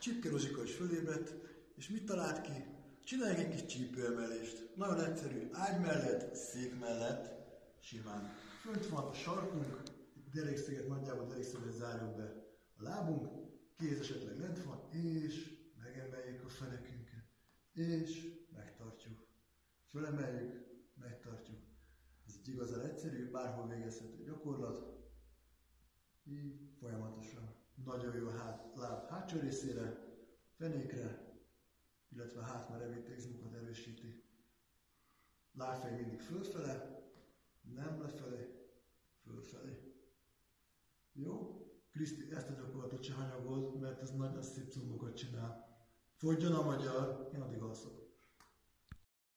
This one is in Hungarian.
Csipke Rozsika is fölébredt, és mit talált ki? Csinálj egy kis csípőemelést. Nagyon egyszerű. Ágy mellett, szék mellett, simán. Fönt van a sarkunk, derékszöget, nagyjából derékszöget zárjuk be a lábunk, kéz esetleg lent van, és megemeljük a fenekünket, és megtartjuk. Fölemeljük, megtartjuk. Ez egy igazán egyszerű, bárhol végezhető gyakorlat. Folyamatosan. Nagyon jó hát, láb hátsó részére, fenékre, illetve a hátmerevítés izmokat erősíti. Lábfej mindig fölfele, nem lefelé, fölfelé. Jó? Kriszti ezt a gyakorlatot se hanyagold, mert ez nagyon szép cumokat csinál. Fogjon a magyar, én addig alszok.